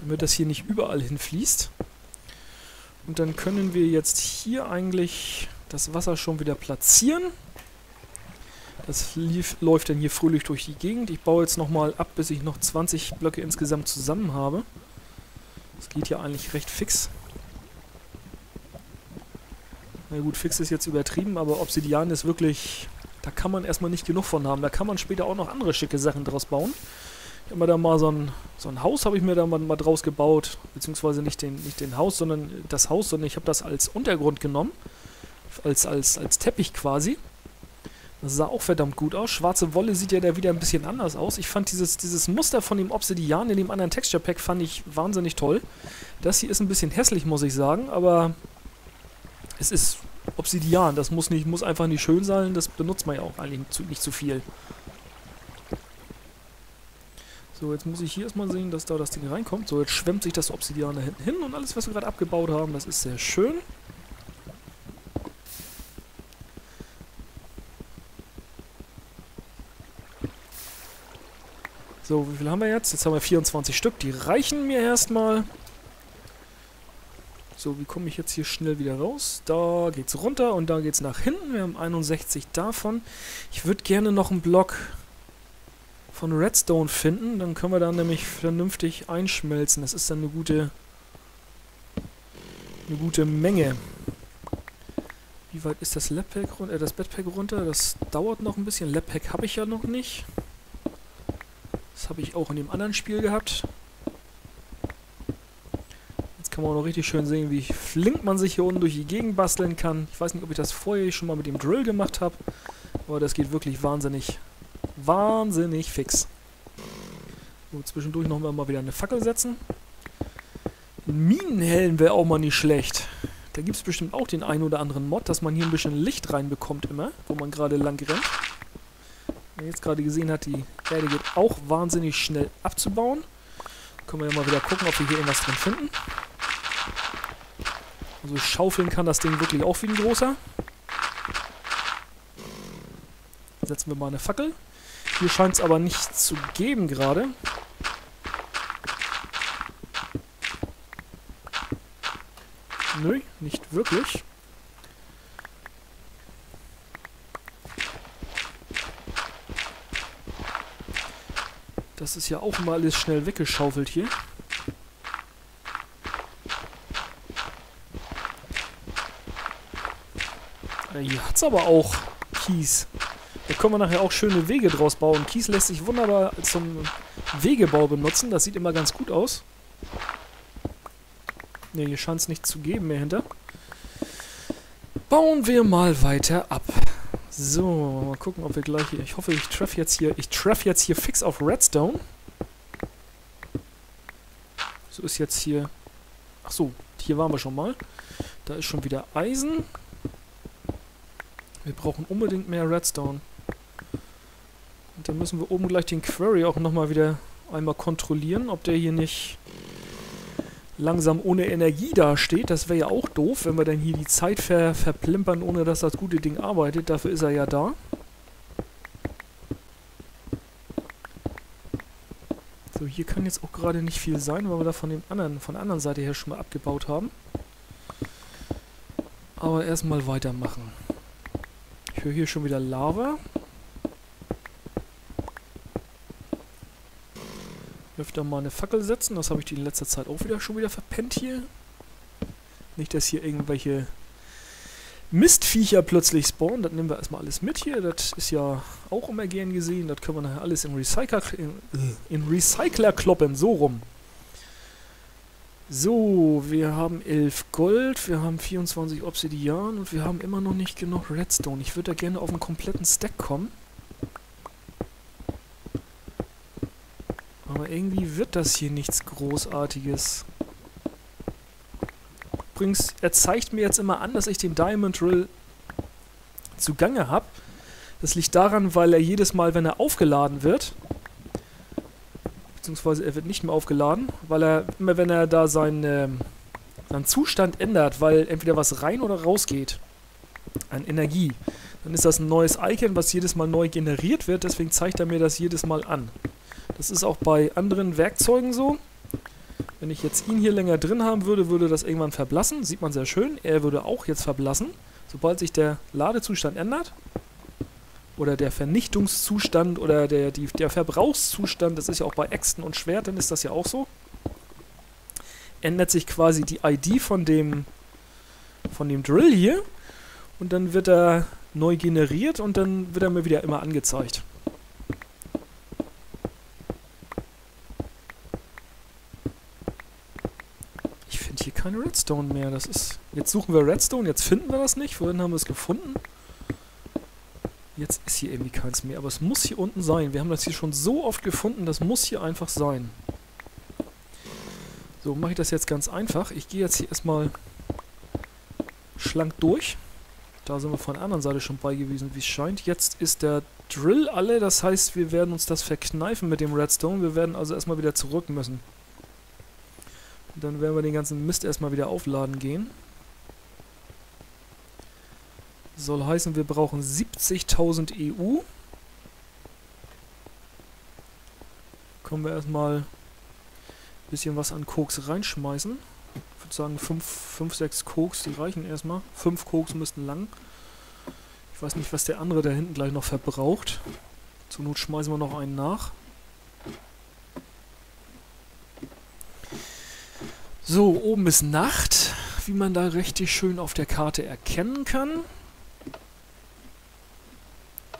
damit das hier nicht überall hinfließt. Und dann können wir jetzt hier eigentlich das Wasser schon wieder platzieren. Das lief, läuft dann hier fröhlich durch die Gegend. Ich baue jetzt nochmal ab, bis ich noch 20 Blöcke insgesamt zusammen habe. Das geht ja eigentlich recht fix. Na gut, fix ist jetzt übertrieben, aber Obsidian ist wirklich... Da kann man erstmal nicht genug von haben. Da kann man später auch noch andere schicke Sachen draus bauen. Mir da mal so ein, so ein Haus habe ich mir da mal, mal draus gebaut. Beziehungsweise nicht den, nicht den Haus, sondern das Haus, sondern ich habe das als Untergrund genommen. Als, als, als Teppich quasi. Das sah auch verdammt gut aus. Schwarze Wolle sieht ja da wieder ein bisschen anders aus. Ich fand dieses, dieses Muster von dem Obsidian in dem anderen Texture Pack fand ich wahnsinnig toll. Das hier ist ein bisschen hässlich, muss ich sagen, aber es ist Obsidian, das muss, nicht, muss einfach nicht schön sein, das benutzt man ja auch eigentlich zu, nicht zu viel. So, jetzt muss ich hier erstmal sehen, dass da das Ding reinkommt. So, jetzt schwemmt sich das Obsidian da hinten hin und alles, was wir gerade abgebaut haben, das ist sehr schön. So, wie viel haben wir jetzt? Jetzt haben wir 24 Stück, die reichen mir erstmal. So, wie komme ich jetzt hier schnell wieder raus? Da geht's runter und da geht's nach hinten. Wir haben 61 davon. Ich würde gerne noch einen Block von Redstone finden. Dann können wir da nämlich vernünftig einschmelzen. Das ist dann eine gute, eine gute Menge. Wie weit ist das Labpack äh, das Bedpack runter? Das dauert noch ein bisschen. Labpack habe ich ja noch nicht. Das habe ich auch in dem anderen Spiel gehabt kann man auch noch richtig schön sehen, wie flink man sich hier unten durch die Gegend basteln kann. Ich weiß nicht, ob ich das vorher schon mal mit dem Drill gemacht habe, aber das geht wirklich wahnsinnig, wahnsinnig fix. So, zwischendurch noch mal wieder eine Fackel setzen. Minenhelm wäre auch mal nicht schlecht. Da gibt es bestimmt auch den einen oder anderen Mod, dass man hier ein bisschen Licht reinbekommt immer, wo man gerade lang rennt. Wenn jetzt gerade gesehen hat, die Erde geht auch wahnsinnig schnell abzubauen. Können wir ja mal wieder gucken, ob wir hier irgendwas drin finden. Also schaufeln kann das Ding wirklich auch wie ein großer. Setzen wir mal eine Fackel. Hier scheint es aber nicht zu geben gerade. Nö, nicht wirklich. Das ist ja auch mal alles schnell weggeschaufelt hier. Hier hat es aber auch Kies. Da können wir nachher auch schöne Wege draus bauen. Kies lässt sich wunderbar zum Wegebau benutzen. Das sieht immer ganz gut aus. Ne, hier scheint es nicht zu geben mehr hinter. Bauen wir mal weiter ab. So, mal gucken, ob wir gleich hier... Ich hoffe, ich treffe jetzt hier... Ich treffe jetzt hier fix auf Redstone. So ist jetzt hier... Ach so, hier waren wir schon mal. Da ist schon wieder Eisen. Wir brauchen unbedingt mehr Redstone. Und dann müssen wir oben gleich den Query auch nochmal wieder einmal kontrollieren, ob der hier nicht langsam ohne Energie dasteht. Das wäre ja auch doof, wenn wir dann hier die Zeit ver verplimpern, ohne dass das gute Ding arbeitet. Dafür ist er ja da. So, hier kann jetzt auch gerade nicht viel sein, weil wir da von, dem anderen, von der anderen Seite her schon mal abgebaut haben. Aber erstmal weitermachen. Ich höre hier schon wieder Lava. Öfter mal eine Fackel setzen. Das habe ich die in letzter Zeit auch wieder schon wieder verpennt hier. Nicht, dass hier irgendwelche Mistviecher plötzlich spawnen. Das nehmen wir erstmal alles mit hier. Das ist ja auch immer gern gesehen. Das können wir nachher alles in Recycler, in, in Recycler kloppen. So rum. So, wir haben 11 Gold, wir haben 24 Obsidian und wir haben immer noch nicht genug Redstone. Ich würde da gerne auf einen kompletten Stack kommen. Aber irgendwie wird das hier nichts Großartiges. Übrigens, er zeigt mir jetzt immer an, dass ich den Diamond Drill zugange habe. Das liegt daran, weil er jedes Mal, wenn er aufgeladen wird, beziehungsweise er wird nicht mehr aufgeladen, weil er immer wenn er da seinen, ähm, seinen Zustand ändert, weil entweder was rein oder raus geht an Energie, dann ist das ein neues Icon, was jedes Mal neu generiert wird, deswegen zeigt er mir das jedes Mal an. Das ist auch bei anderen Werkzeugen so. Wenn ich jetzt ihn hier länger drin haben würde, würde das irgendwann verblassen. Sieht man sehr schön. Er würde auch jetzt verblassen. Sobald sich der Ladezustand ändert, oder der Vernichtungszustand oder der, die, der Verbrauchszustand, das ist ja auch bei Äxten und Schwertern ist das ja auch so, ändert sich quasi die ID von dem, von dem Drill hier und dann wird er neu generiert und dann wird er mir wieder immer angezeigt. Keine Redstone mehr. Das ist. Jetzt suchen wir Redstone, jetzt finden wir das nicht. Vorhin haben wir es gefunden. Jetzt ist hier irgendwie keins mehr. Aber es muss hier unten sein. Wir haben das hier schon so oft gefunden, das muss hier einfach sein. So, mache ich das jetzt ganz einfach. Ich gehe jetzt hier erstmal schlank durch. Da sind wir von der anderen Seite schon bei gewesen, wie es scheint. Jetzt ist der Drill alle, das heißt, wir werden uns das verkneifen mit dem Redstone. Wir werden also erstmal wieder zurück müssen. Dann werden wir den ganzen Mist erstmal wieder aufladen gehen. Soll heißen, wir brauchen 70.000 EU. Können wir erstmal ein bisschen was an Koks reinschmeißen. Ich würde sagen 5, 6 Koks, die reichen erstmal. 5 Koks müssten lang. Ich weiß nicht, was der andere da hinten gleich noch verbraucht. Zur Not schmeißen wir noch einen nach. So, oben ist Nacht, wie man da richtig schön auf der Karte erkennen kann.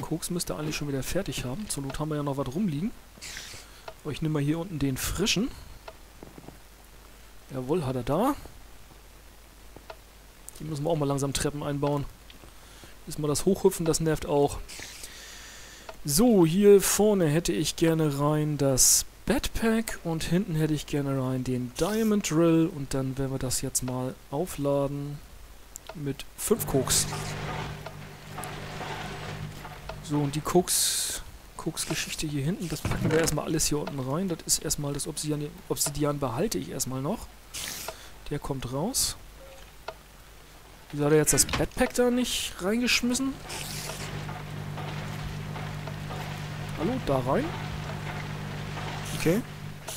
Koks müsste eigentlich schon wieder fertig haben. Zur Not haben wir ja noch was rumliegen. Aber ich nehme mal hier unten den frischen. Jawohl, hat er da. Die müssen wir auch mal langsam Treppen einbauen. Ist mal das Hochhüpfen, das nervt auch. So, hier vorne hätte ich gerne rein das Backpack und hinten hätte ich gerne rein den Diamond Drill und dann werden wir das jetzt mal aufladen mit 5 Koks. So, und die Koks, Koks-Geschichte hier hinten, das packen wir erstmal alles hier unten rein. Das ist erstmal das Obsidian, Obsidian behalte ich erstmal noch. Der kommt raus. Wieso hat er jetzt das Backpack da nicht reingeschmissen? Hallo, da rein? Okay.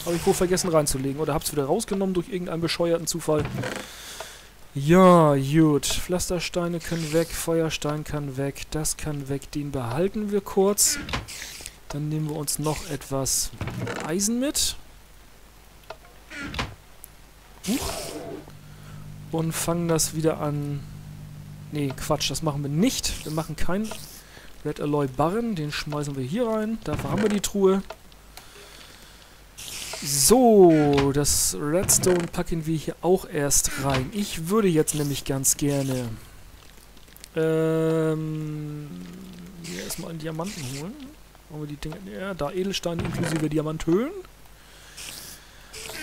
Habe ich wohl vergessen reinzulegen. Oder hab's wieder rausgenommen durch irgendeinen bescheuerten Zufall. Ja, gut. Pflastersteine können weg, Feuerstein kann weg, das kann weg. Den behalten wir kurz. Dann nehmen wir uns noch etwas Eisen mit. Huch. Und fangen das wieder an... Nee, Quatsch, das machen wir nicht. Wir machen keinen Red Alloy Barren. Den schmeißen wir hier rein. Dafür haben wir die Truhe. So, das Redstone packen wir hier auch erst rein. Ich würde jetzt nämlich ganz gerne ähm, hier erstmal einen Diamanten holen. Wollen wir die Dinge... Ja, da Edelsteine inklusive Diamanthöhlen.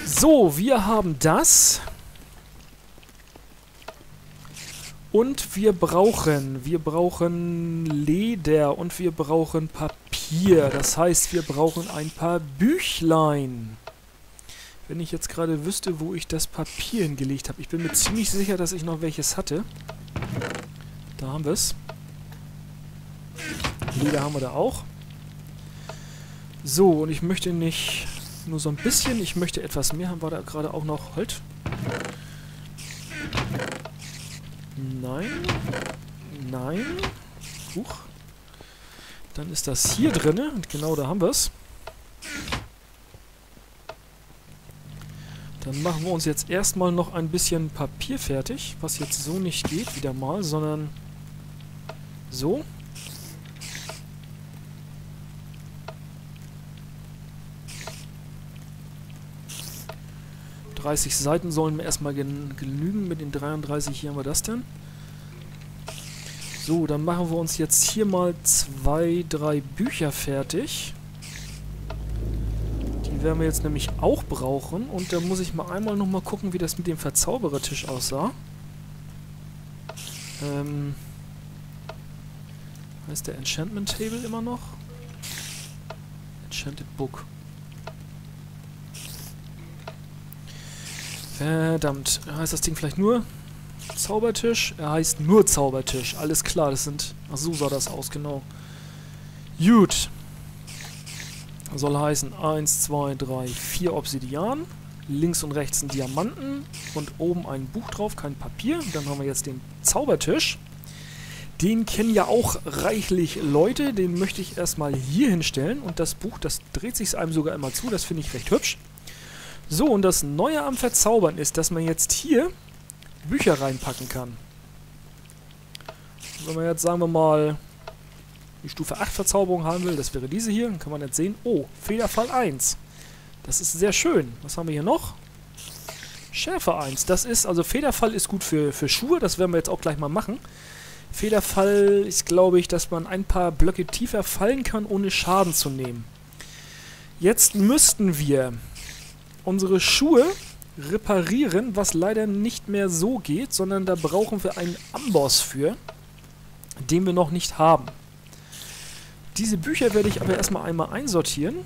So, wir haben das. Und wir brauchen, wir brauchen Leder und wir brauchen Papier. Das heißt, wir brauchen ein paar Büchlein. Wenn ich jetzt gerade wüsste, wo ich das Papier hingelegt habe. Ich bin mir ziemlich sicher, dass ich noch welches hatte. Da haben wir es. Leder haben wir da auch. So, und ich möchte nicht nur so ein bisschen, ich möchte etwas mehr. Haben wir da gerade auch noch Halt. Nein. Nein. Huch. Dann ist das hier drin. Und genau da haben wir es. Dann machen wir uns jetzt erstmal noch ein bisschen Papier fertig, was jetzt so nicht geht, wieder mal, sondern so. ...30 Seiten sollen mir erstmal genügen. Mit den 33 hier haben wir das denn. So, dann machen wir uns jetzt hier mal zwei, drei Bücher fertig werden wir jetzt nämlich auch brauchen. Und da muss ich mal einmal nochmal gucken, wie das mit dem Verzauberertisch aussah. Ähm, heißt der Enchantment Table immer noch? Enchanted Book. Verdammt. Heißt das Ding vielleicht nur Zaubertisch? Er heißt nur Zaubertisch. Alles klar, das sind... Ach, so sah das aus, genau. Gut. Soll heißen 1, 2, 3, 4 Obsidian. links und rechts einen Diamanten und oben ein Buch drauf, kein Papier. Dann haben wir jetzt den Zaubertisch. Den kennen ja auch reichlich Leute. Den möchte ich erstmal hier hinstellen. Und das Buch, das dreht sich einem sogar immer zu. Das finde ich recht hübsch. So, und das Neue am Verzaubern ist, dass man jetzt hier Bücher reinpacken kann. Wenn man jetzt, sagen wir mal, die Stufe 8 Verzauberung haben will, das wäre diese hier, dann kann man jetzt sehen, oh, Federfall 1. Das ist sehr schön. Was haben wir hier noch? Schärfe 1. Das ist, also Federfall ist gut für, für Schuhe, das werden wir jetzt auch gleich mal machen. Federfall ist, glaube ich, dass man ein paar Blöcke tiefer fallen kann, ohne Schaden zu nehmen. Jetzt müssten wir unsere Schuhe reparieren, was leider nicht mehr so geht, sondern da brauchen wir einen Amboss für, den wir noch nicht haben. Diese Bücher werde ich aber erstmal einmal einsortieren.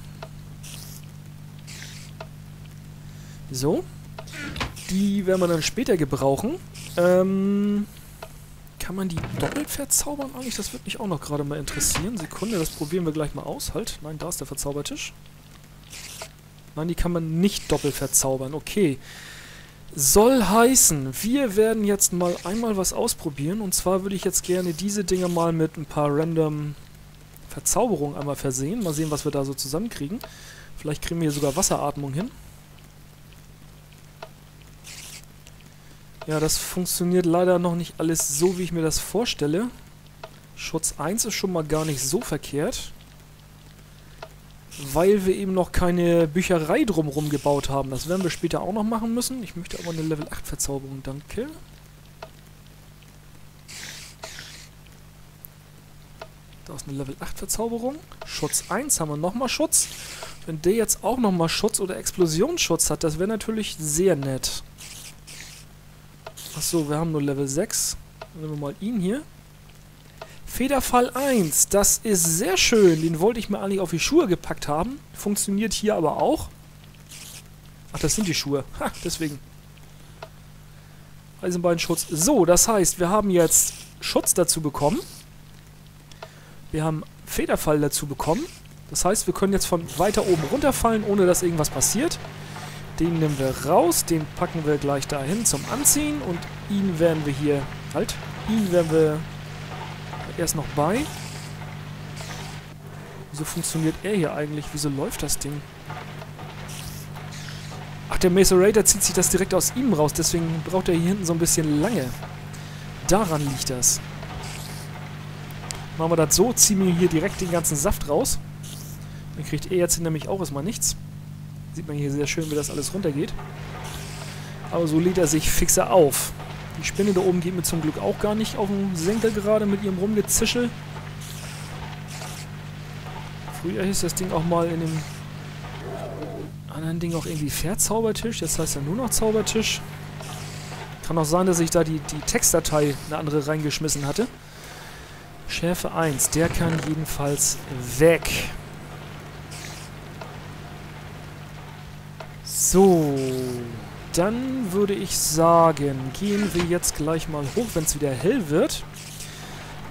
So. Die werden wir dann später gebrauchen. Ähm, kann man die doppelt verzaubern eigentlich? Das würde mich auch noch gerade mal interessieren. Sekunde, das probieren wir gleich mal aus. Halt, nein, da ist der Verzaubertisch. Nein, die kann man nicht doppelt verzaubern. Okay. Soll heißen, wir werden jetzt mal einmal was ausprobieren. Und zwar würde ich jetzt gerne diese Dinge mal mit ein paar random Verzauberungen einmal versehen. Mal sehen, was wir da so zusammenkriegen. Vielleicht kriegen wir hier sogar Wasseratmung hin. Ja, das funktioniert leider noch nicht alles so, wie ich mir das vorstelle. Schutz 1 ist schon mal gar nicht so verkehrt weil wir eben noch keine Bücherei drumherum gebaut haben. Das werden wir später auch noch machen müssen. Ich möchte aber eine Level 8 Verzauberung, danke. Da ist eine Level 8 Verzauberung. Schutz 1 haben wir nochmal Schutz. Wenn der jetzt auch nochmal Schutz oder Explosionsschutz hat, das wäre natürlich sehr nett. Achso, wir haben nur Level 6. Nehmen wir mal ihn hier. Federfall 1, das ist sehr schön. Den wollte ich mir eigentlich auf die Schuhe gepackt haben. Funktioniert hier aber auch. Ach, das sind die Schuhe. Ha, deswegen. Eisenbeinschutz. So, das heißt, wir haben jetzt Schutz dazu bekommen. Wir haben Federfall dazu bekommen. Das heißt, wir können jetzt von weiter oben runterfallen, ohne dass irgendwas passiert. Den nehmen wir raus, den packen wir gleich dahin zum Anziehen und ihn werden wir hier... Halt, ihn werden wir er ist noch bei. Wieso funktioniert er hier eigentlich? Wieso läuft das Ding? Ach, der Macerator zieht sich das direkt aus ihm raus. Deswegen braucht er hier hinten so ein bisschen lange. Daran liegt das. Machen wir das so. Ziehen wir hier direkt den ganzen Saft raus. Dann kriegt er jetzt nämlich auch erstmal nichts. Sieht man hier sehr schön, wie das alles runtergeht. Aber so lädt er sich fixer auf. Die Spinne da oben geht mir zum Glück auch gar nicht auf den Senkel gerade mit ihrem Rumgezischel. Früher hieß das Ding auch mal in dem anderen Ding auch irgendwie Verzaubertisch. Jetzt heißt er nur noch Zaubertisch. Kann auch sein, dass ich da die, die Textdatei eine andere reingeschmissen hatte. Schärfe 1, der kann jedenfalls weg. So dann würde ich sagen, gehen wir jetzt gleich mal hoch, wenn es wieder hell wird.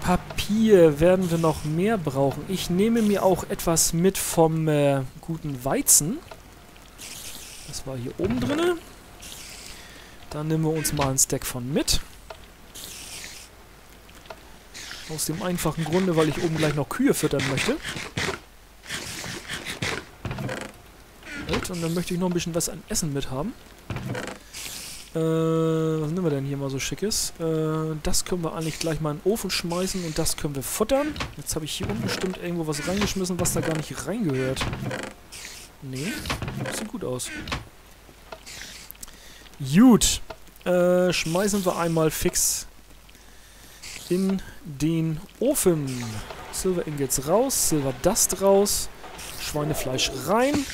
Papier werden wir noch mehr brauchen. Ich nehme mir auch etwas mit vom äh, guten Weizen. Das war hier oben drin. Dann nehmen wir uns mal ein Stack von mit. Aus dem einfachen Grunde, weil ich oben gleich noch Kühe füttern möchte. Und dann möchte ich noch ein bisschen was an Essen mit haben. Äh, was nehmen wir denn hier mal so schickes? Äh, das können wir eigentlich gleich mal in den Ofen schmeißen und das können wir futtern. Jetzt habe ich hier unbestimmt irgendwo was reingeschmissen, was da gar nicht reingehört. Nee, sieht gut aus. Gut. Äh, schmeißen wir einmal fix in den Ofen. Silver Ingots raus, Silver Dust raus, Schweinefleisch rein.